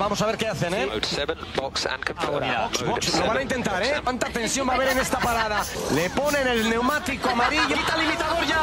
Vamos a ver qué hacen, ¿eh? Ahora, box, lo van a intentar, ¿eh? ¿Cuánta tensión va a haber en esta parada? Le ponen el neumático amarillo. Quita el limitador ya.